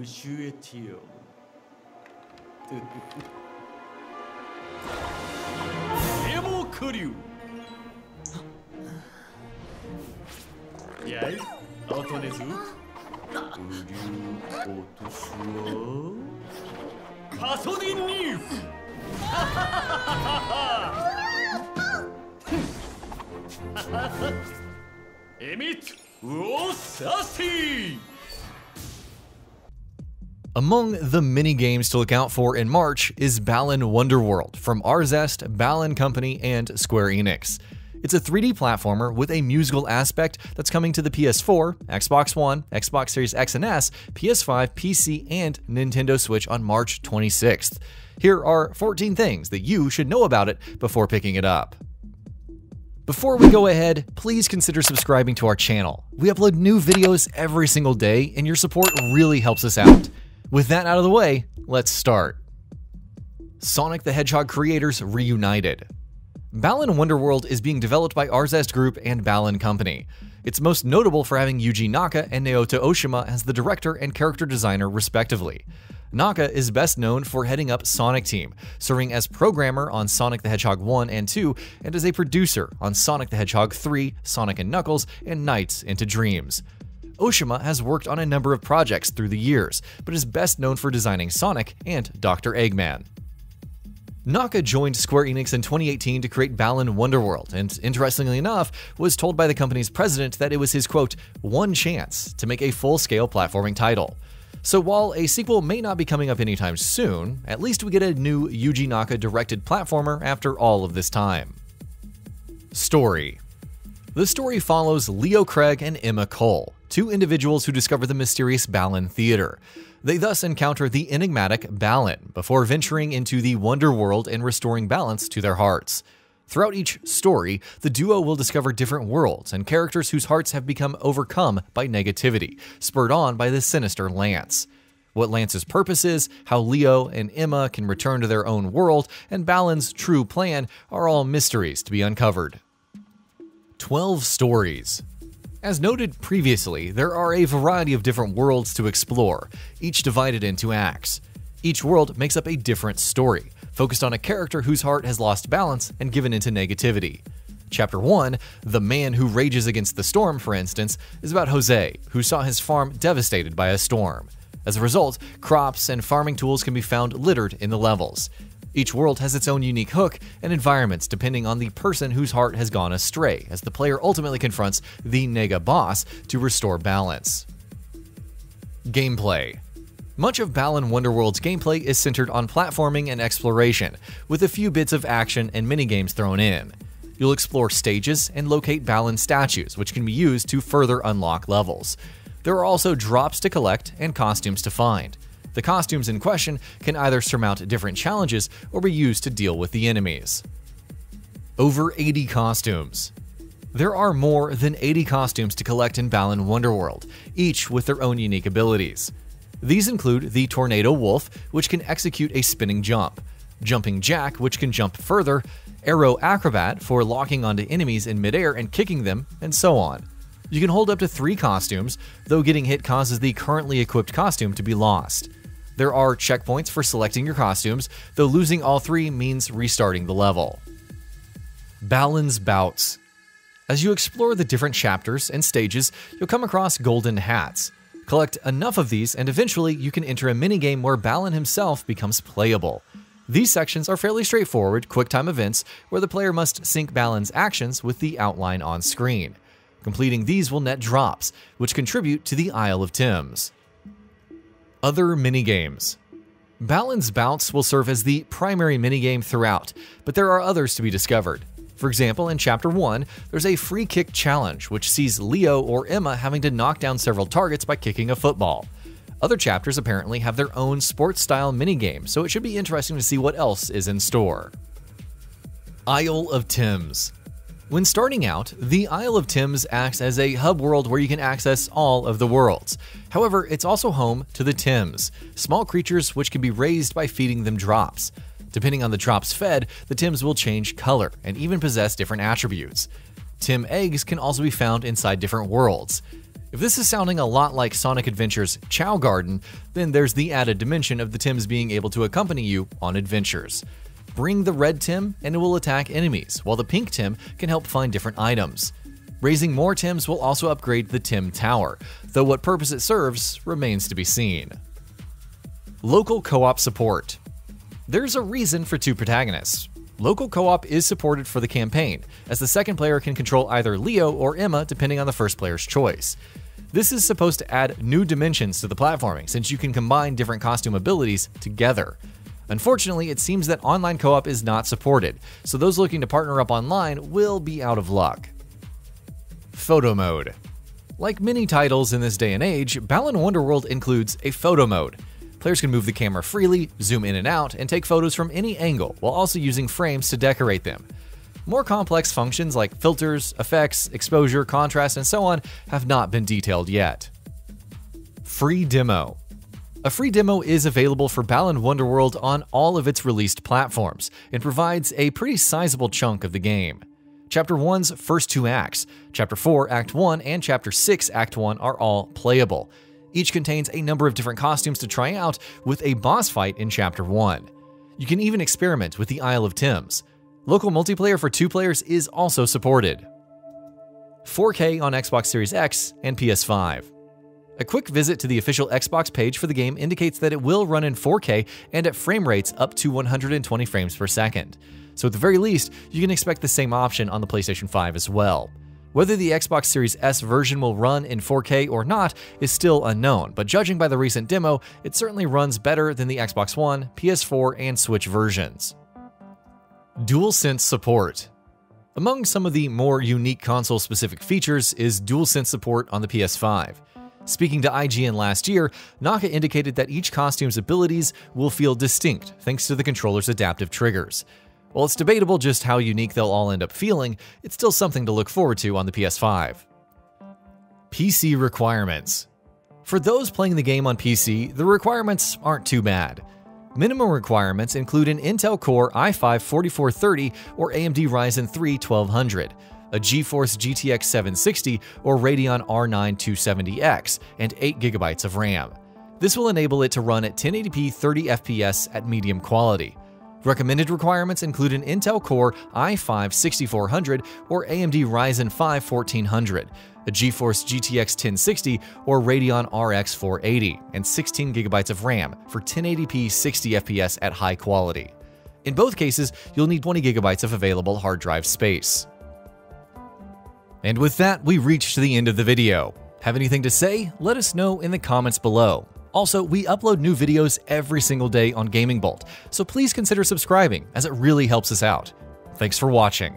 usuetium. Demo Kuryu! Yay, Otonezu? Uryu Otosu wa? Pasonin New! Ha ha ha ha ha! Emit Uosasi! Among the mini games to look out for in March is Balan Wonderworld from Arzest, Balan Company, and Square Enix. It's a 3D platformer with a musical aspect that's coming to the PS4, Xbox One, Xbox Series X and S, PS5, PC, and Nintendo Switch on March 26th. Here are 14 things that you should know about it before picking it up. Before we go ahead, please consider subscribing to our channel. We upload new videos every single day, and your support really helps us out. With that out of the way, let's start. Sonic the Hedgehog creators reunited. Balan Wonderworld is being developed by Arzest Group and Balan Company. It's most notable for having Yuji Naka and Naoto Oshima as the director and character designer, respectively. Naka is best known for heading up Sonic Team, serving as programmer on Sonic the Hedgehog 1 and 2, and as a producer on Sonic the Hedgehog 3, Sonic and Knuckles, and Nights into Dreams. Oshima has worked on a number of projects through the years, but is best known for designing Sonic and Dr. Eggman. Naka joined Square Enix in 2018 to create Balan Wonderworld, and interestingly enough, was told by the company's president that it was his quote, one chance to make a full scale platforming title. So while a sequel may not be coming up anytime soon, at least we get a new Yuji Naka directed platformer after all of this time. Story The story follows Leo Craig and Emma Cole, two individuals who discover the mysterious Balan Theater. They thus encounter the enigmatic Balan before venturing into the Wonder World and restoring balance to their hearts. Throughout each story, the duo will discover different worlds and characters whose hearts have become overcome by negativity, spurred on by the sinister Lance. What Lance's purpose is, how Leo and Emma can return to their own world, and Balan's true plan are all mysteries to be uncovered. 12 Stories as noted previously, there are a variety of different worlds to explore, each divided into acts. Each world makes up a different story, focused on a character whose heart has lost balance and given into negativity. Chapter 1, The Man Who Rages Against the Storm, for instance, is about Jose, who saw his farm devastated by a storm. As a result, crops and farming tools can be found littered in the levels. Each world has its own unique hook and environments depending on the person whose heart has gone astray, as the player ultimately confronts the Nega boss to restore balance. Gameplay much of Balan Wonderworld's gameplay is centered on platforming and exploration, with a few bits of action and minigames thrown in. You'll explore stages and locate Balan statues, which can be used to further unlock levels. There are also drops to collect and costumes to find. The costumes in question can either surmount different challenges or be used to deal with the enemies. Over 80 costumes. There are more than 80 costumes to collect in Balan Wonderworld, each with their own unique abilities. These include the Tornado Wolf, which can execute a spinning jump, Jumping Jack, which can jump further, Arrow Acrobat for locking onto enemies in midair and kicking them, and so on. You can hold up to three costumes, though getting hit causes the currently equipped costume to be lost. There are checkpoints for selecting your costumes, though losing all three means restarting the level. Balan's Bouts As you explore the different chapters and stages, you'll come across golden hats. Collect enough of these, and eventually you can enter a minigame where Balan himself becomes playable. These sections are fairly straightforward, quick-time events where the player must sync Balan's actions with the outline on screen. Completing these will net drops, which contribute to the Isle of Tims. Other minigames. Balan's Bouts will serve as the primary minigame throughout, but there are others to be discovered. For example, in Chapter 1, there's a free kick challenge, which sees Leo or Emma having to knock down several targets by kicking a football. Other chapters apparently have their own sports style minigame, so it should be interesting to see what else is in store. Isle of Tims when starting out, the Isle of Tims acts as a hub world where you can access all of the worlds. However, it's also home to the Tims, small creatures which can be raised by feeding them drops. Depending on the drops fed, the Tims will change color and even possess different attributes. Tim eggs can also be found inside different worlds. If this is sounding a lot like Sonic Adventure's Chao Garden, then there's the added dimension of the Tims being able to accompany you on adventures. Bring the red Tim and it will attack enemies, while the pink Tim can help find different items. Raising more Tims will also upgrade the Tim Tower, though what purpose it serves remains to be seen. Local co op support. There's a reason for two protagonists. Local co op is supported for the campaign, as the second player can control either Leo or Emma depending on the first player's choice. This is supposed to add new dimensions to the platforming since you can combine different costume abilities together. Unfortunately, it seems that online co op is not supported, so those looking to partner up online will be out of luck. Photo Mode Like many titles in this day and age, Balan Wonderworld includes a photo mode. Players can move the camera freely, zoom in and out, and take photos from any angle while also using frames to decorate them. More complex functions like filters, effects, exposure, contrast, and so on have not been detailed yet. Free Demo A free demo is available for Balan Wonderworld on all of its released platforms and provides a pretty sizable chunk of the game. Chapter 1's first two acts, Chapter 4 Act 1 and Chapter 6 Act 1 are all playable. Each contains a number of different costumes to try out with a boss fight in Chapter 1. You can even experiment with the Isle of Tims. Local multiplayer for two players is also supported. 4K on Xbox Series X and PS5. A quick visit to the official Xbox page for the game indicates that it will run in 4K and at frame rates up to 120 frames per second. So at the very least, you can expect the same option on the PlayStation 5 as well. Whether the Xbox Series S version will run in 4K or not is still unknown, but judging by the recent demo, it certainly runs better than the Xbox One, PS4, and Switch versions. DualSense support. Among some of the more unique console specific features is DualSense support on the PS5. Speaking to IGN last year, Naka indicated that each costume's abilities will feel distinct thanks to the controller's adaptive triggers. While it's debatable just how unique they'll all end up feeling, it's still something to look forward to on the PS5. PC requirements. For those playing the game on PC, the requirements aren't too bad. Minimum requirements include an Intel Core i5-4430 or AMD Ryzen 3 1200, a GeForce GTX 760 or Radeon R9 270X, and 8GB of RAM. This will enable it to run at 1080p 30fps at medium quality. Recommended requirements include an Intel Core i5-6400 or AMD Ryzen 5 1400, a GeForce GTX 1060 or Radeon RX 480, and 16GB of RAM for 1080p 60fps at high quality. In both cases, you'll need 20GB of available hard drive space. And with that, we reached the end of the video. Have anything to say? Let us know in the comments below. Also, we upload new videos every single day on Gaming Bolt, so please consider subscribing as it really helps us out. Thanks for watching.